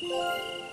Música